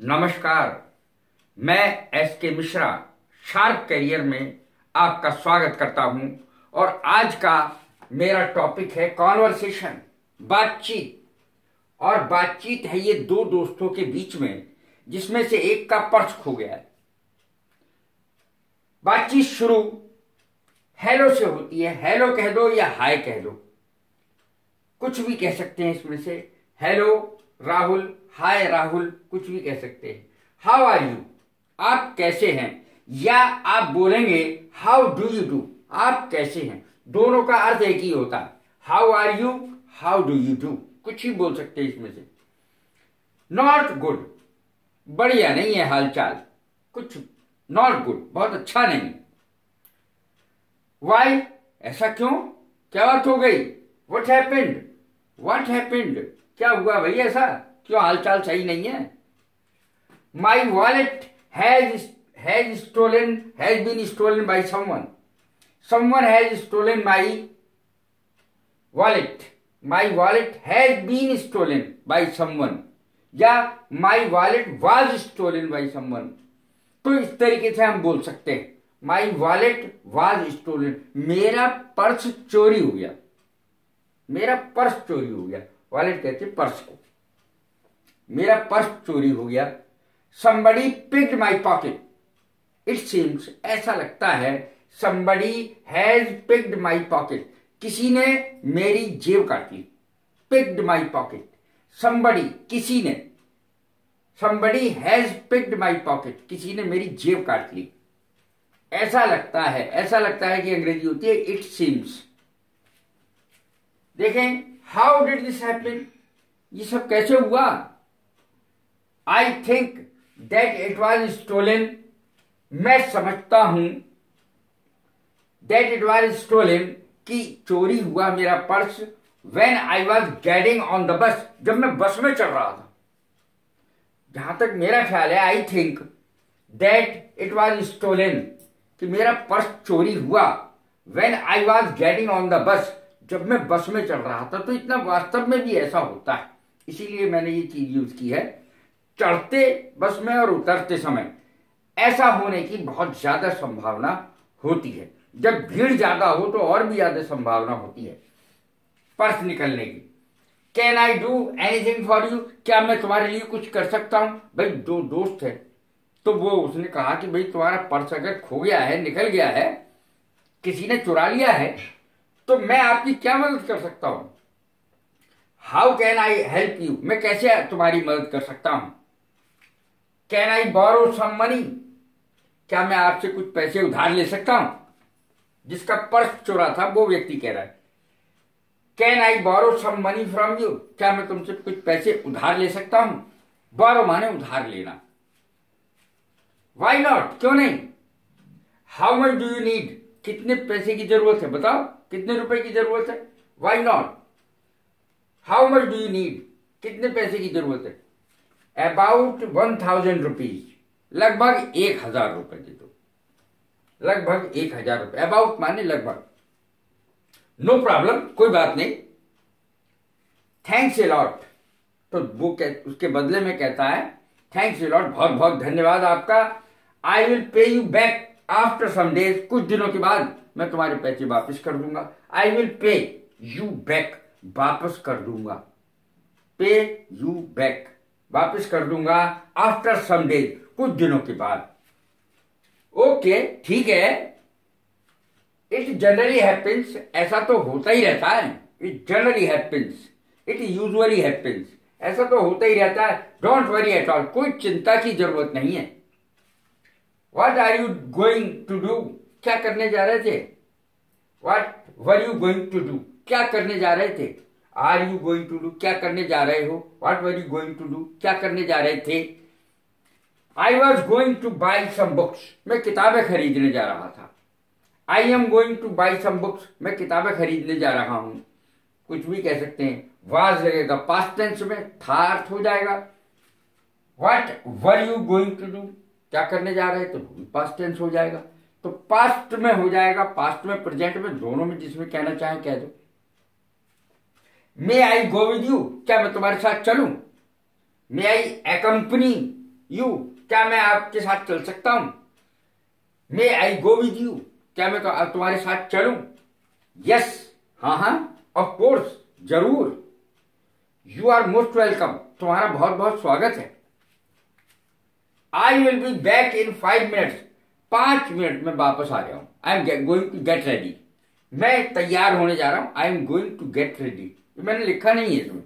नमस्कार। मैं एस के मिश्रा शार्प करियर में आपका स्वागत करता हूँ और आज का मेरा टॉपिक है कॉन्वर्सेशन, बातचीत। और बातचीत है ये दो दोस्तों के बीच में, जिसमें से एक का पर्स खो गया है। बातचीत शुरू हेलो से होती है, हेलो कह दो या हाय कह दो। कुछ भी कह सकते हैं इसमें से, हेलो राहुल हाय राहुल, कुछ भी कह सकते हैं। हाउ आर यू आप कैसे हैं? या आप बोलेंगे हाउ डू यू डू आप कैसे हैं? दोनों का अर्थ एक ही होता है। How are you how do you do कुछ ही बोल सकते हैं इसमें से। नॉट गुड बढ़िया नहीं है हालचाल। कुछ नॉट गुड बहुत अच्छा नहीं। वाई ऐसा क्यों? क्या बात हो गई? वट हैपेंड वट हैपेंड क्या हुआ भाई ऐसा? क्यों हालचाल सही नहीं है? My wallet has stolen has been stolen by someone someone has stolen my wallet my wallet has been stolen by someone या my wallet was stolen by someone तो इस तरीके से हम बोल सकते हैं माई वॉलेट वाज स्टोलन मेरा पर्स चोरी हो गया। मेरा पर्स चोरी हो गया। वॉलेट कहते पर्स को। मेरा पर्स चोरी हो गया। Somebody picked my pocket it seems ऐसा लगता है somebody has picked my pocket किसी ने मेरी जेब काटी पिक्ड माई पॉकेट संबड़ी किसी ने। Somebody has picked my pocket किसी ने मेरी जेब काट ली। ऐसा लगता है, ऐसा लगता है कि अंग्रेज़ी होती है इट सीम्स देखें हाउ डिड दिस हैपन ये सब कैसे हुआ? I think that it was stolen मैं समझता हूँ दैट इट वॉज़ स्टोलन कि चोरी हुआ मेरा purse when I was getting on the bus जब मैं बस में चल रहा था। जहाँ तक मेरा ख्याल है I think that it was stolen कि मेरा पर्स चोरी हुआ when I was getting on the bus जब मैं बस में चल रहा था। तो इतना वास्तव में भी ऐसा होता है। इसीलिए मैंने ये चीज़ यूज़ की है। चढ़ते बस में और उतरते समय। ऐसा होने की बहुत ज़्यादा संभावना होती है। जब भीड़ ज़्यादा हो तो और भी ज़्यादा संभावना होती है पर्स निकलने की। Can I do anything for you क्या मैं तुम्हारे लिए कुछ कर सकता हूँ? भाई, दो दोस्त है। तो वो उसने कहा कि भाई, तुम्हारा पर्स अगर खो गया है, निकल गया है, किसी ने चुरा लिया है तो मैं आपकी क्या मदद कर सकता हूँ? How can I help you मैं कैसे तुम्हारी मदद कर सकता हूँ? Can I borrow some money क्या मैं आपसे कुछ पैसे उधार ले सकता हूँ? जिसका पर्स चोरा था, वो व्यक्ति कह रहा है। Can I borrow some money from you क्या मैं तुमसे कुछ पैसे उधार ले सकता हूँ? बोरो माने उधार लेना। वाई नॉट क्यों नहीं? How much do you need कितने पैसे की ज़रूरत है? बताओ, कितने रुपए की ज़रूरत है? Why not how much do you need कितने पैसे की ज़रूरत है? अबाउट वन थाउज़ेंड रुपीज़ लगभग एक हज़ार रुपए दे दो। लगभग एक हज़ार रुपए। अबाउट माने लगभग। नो प्रॉब्लम कोई बात नहीं। थैंक्स ए लॉट तो वो उसके बदले में कहता है थैंक्स ए लॉट बहुत बहुत धन्यवाद आपका। I will pay you back after some days कुछ दिनों के बाद मैं तुम्हारे पैसे वापस कर दूँगा। I will pay you back वापस कर दूँगा। पे यू बैक वापस कर दूँगा आफ्टर सम डेज़ कुछ दिनों के बाद। ओके ठीक है। इट जनरली हैपेंस ऐसा तो होता ही रहता है। It generally happens it usually happens ऐसा तो होता ही रहता है। डोंट वरी एट ऑल कोई चिंता की ज़रूरत नहीं है। What are you going to do क्या करने जा रहे थे? What were you going to do क्या करने जा रहे थे? Are you going to do क्या करने जा रहे हो? What were you going to do क्या करने जा रहे थे? I was going to buy some books मैं किताबें खरीदने जा रहा था। I am going to buy some books मैं किताबें खरीदने जा रहा हूँ। कुछ भी कह सकते हैं। वाज लगेगा। पास्ट टेंस में था अर्थ हो जाएगा। What were you going to do क्या करने जा रहे तो पास्ट टेंस हो जाएगा। तो पास्ट में हो जाएगा। पास्ट में प्रेजेंट में, दोनों में जिसमें कहना चाहे कह दो। मे आई गो विद यू क्या मैं तुम्हारे साथ चलूँ? मे आई एकम्पनी यू क्या मैं आपके साथ चल सकता हूँ? मे आई गो विद यू क्या मैं तो तुम्हारे साथ चलूँ? यस हाँ हाँ. ऑफ़ कोर्स ज़रूर. यू आर मोस्ट वेलकम तुम्हारा बहुत बहुत स्वागत है। I will be back in five minutes पाँच मिनट में वापस आ जाऊँ I am going to get ready मैं तैयार होने जा रहा हूँ। I am going to get ready मैंने लिखा नहीं है इसमें।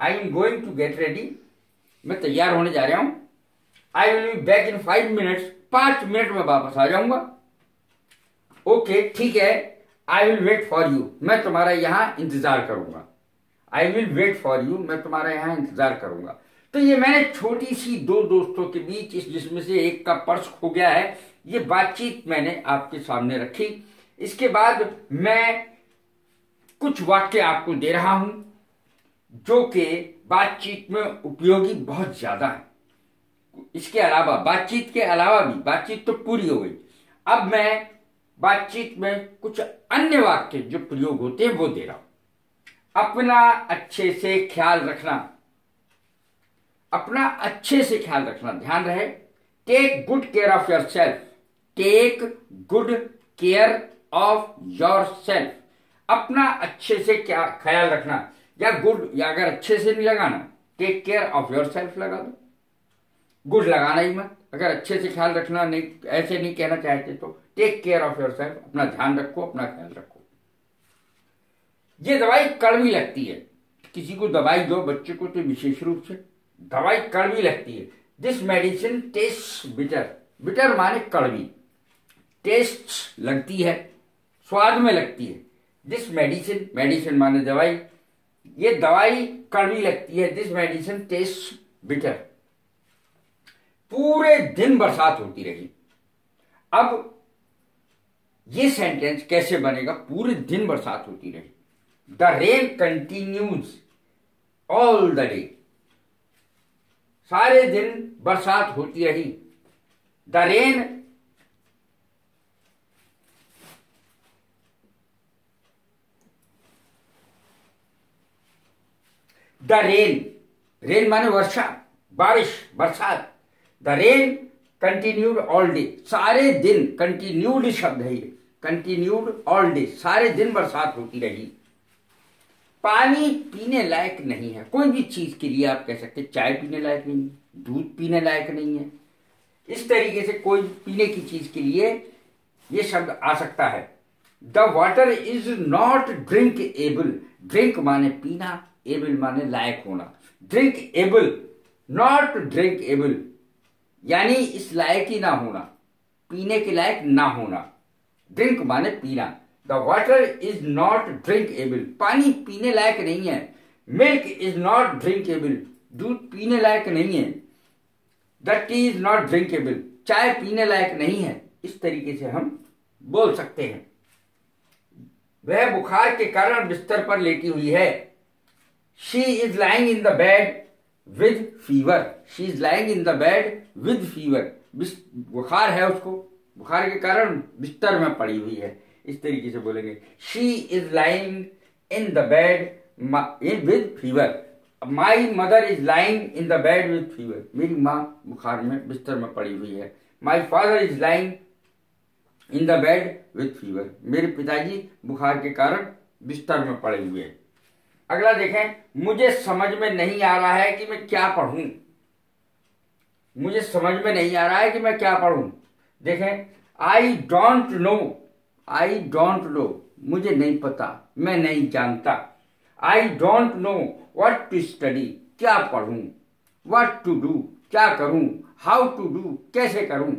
I am going to get ready मैं तैयार होने जा रहा हूँ। I will be back in five minutes पाँच मिनट में वापस आ जाऊँगा। ओके ठीक है। I will wait for you मैं तुम्हारा यहाँ इंतज़ार करूँगा। I will wait for you मैं तुम्हारा यहाँ इंतज़ार करूँगा। तो ये मैंने छोटी सी दो दोस्तों के बीच इस जिसमें से एक का पर्स खो गया है। ये बातचीत मैंने आपके सामने रखी। इसके बाद मैं कुछ वाक्य आपको दे रहा हूँ, जो कि बातचीत में उपयोगी बहुत ज़्यादा है। इसके अलावा, बातचीत के अलावा भी, बातचीत तो पूरी हो गई। अब मैं बातचीत में कुछ अन्य वाक्य जो प्रयोग होते हैं, वो दे रहा हूँ। अपना अच्छे से ख्याल रखना। अपना अच्छे से ख्याल रखना। ध्यान रहे take good care of yourself take good care of yourself अपना अच्छे से क्या ख्याल रखना, या गुड, या अगर अच्छे से नहीं लगाना take care of yourself लगा दो। गुड लगाना ही मत। अगर अच्छे से ख्याल रखना नहीं, ऐसे नहीं कहना चाहते तो take care of yourself अपना ध्यान रखो, अपना ख्याल रखो। ये दवाई कड़वी लगती है। किसी को दवाई दो, बच्चे को तो विशेष रूप से। दवाई कड़वी लगती है। This medicine taste bitter bitter माने कड़वी। टेस्ट लगती है, स्वाद में लगती है। दिस मेडिसिन मेडिसिन माने दवाई, ये दवाई कड़वी लगती है दिस मेडिसिन टेस्ट बिटर पूरे दिन बरसात होती रही। अब ये सेंटेंस कैसे बनेगा? पूरे दिन बरसात होती रही। The rain continues all the day सारे दिन बरसात होती रही। The rain the rain. Rain माने वर्षा, बारिश, बरसात. The rain continued all day. सारे दिन कंटिन्यूड शब्द है ये. Continued all day. सारे दिन बरसात होती रही. पानी पीने लायक नहीं है. कोई भी चीज़ के लिए आप कह सकते चाय पीने लायक नहीं है, दूध पीने लायक नहीं है. इस तरीके से कोई पीने की चीज़ के लिए ये शब्द आ सकता है. The water is not drinkable. Drink माने पीना एबल माने लायक होना। Drinkable not drinkable यानी इस लायक ही ना होना, पीने के लायक ना होना। ड्रिंक माने पीना। The water is not drinkable पानी पीने लायक नहीं है। Milk is not drinkable दूध पीने लायक नहीं है। The tea is not drinkable चाय पीने लायक नहीं है। इस तरीके से हम बोल सकते हैं। वह बुखार के कारण बिस्तर पर लेटी हुई है। She is lying in the bed with fever she is lying in the bed with fever बुखार है उसको। बुखार के कारण बिस्तर में पड़ी हुई है। इस तरीके से बोलेंगे। She is lying in the bed with fever my mother is lying in the bed with fever मेरी माँ बुखार में, बिस्तर में पड़ी हुई है। My father is lying in the bed with fever मेरे पिताजी बुखार के कारण बिस्तर में पड़े हुए हैं। अगला देखें, मुझे समझ में नहीं आ रहा है कि मैं क्या पढ़ूं। मुझे समझ में नहीं आ रहा है कि मैं क्या पढ़ूं। देखें I don't know I don't know मुझे नहीं पता, मैं नहीं जानता। I don't know what to study क्या पढ़ूं वट टू डू क्या करूँ हाउ टू डू कैसे करूँ,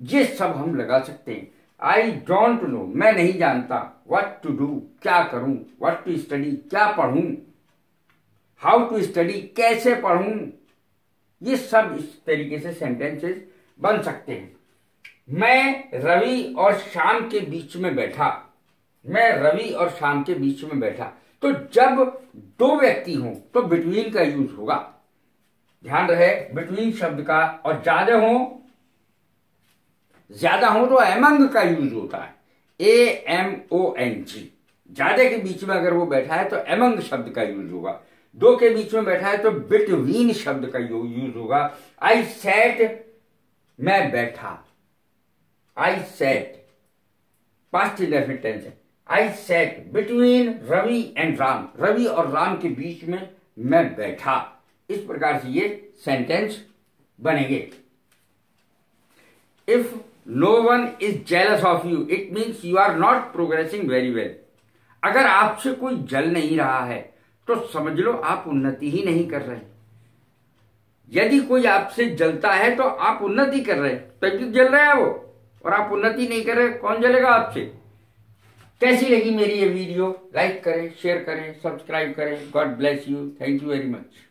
ये सब हम लगा सकते हैं। आई डोंट नो मैं नहीं जानता वट टू डू क्या करूँ वट टू स्टडी क्या पढ़ूं हाउ टू स्टडी कैसे पढ़ूं। ये सब इस तरीके से सेंटेंसेस बन सकते हैं। मैं रवि और शाम के बीच में बैठा। मैं रवि और शाम के बीच में बैठा। तो जब दो व्यक्ति हों तो बिटवीन का यूज़ होगा। ध्यान रहे बिटवीन शब्द का और ज़्यादा हो ज़्यादा हो तो एमंग का यूज़ होता है। A M O N G ज़्यादा के बीच में अगर वो बैठा है तो एमंग शब्द का यूज़ होगा। दो के बीच में बैठा है तो बिटवीन शब्द का यूज़ होगा। आई सेट मैं बैठा। I sat past indefinite tense है। I sat between Ravi and Ram Ravi और राम के बीच में मैं बैठा। इस प्रकार से ये सेंटेंस बनेंगे। If no one is jealous of you it means you are not progressing very well अगर आपसे कोई जल नहीं रहा है तो समझ लो आप उन्नति ही नहीं कर रहे। यदि कोई आपसे जलता है तो आप उन्नति कर रहे। तभी जल रहा है वो, और आप उन्नति नहीं कर रहे, कौन जलेगा आपसे? कैसी लगी मेरी ये वीडियो? लाइक करें शेयर करें सब्सक्राइब करें। God bless you thank you very much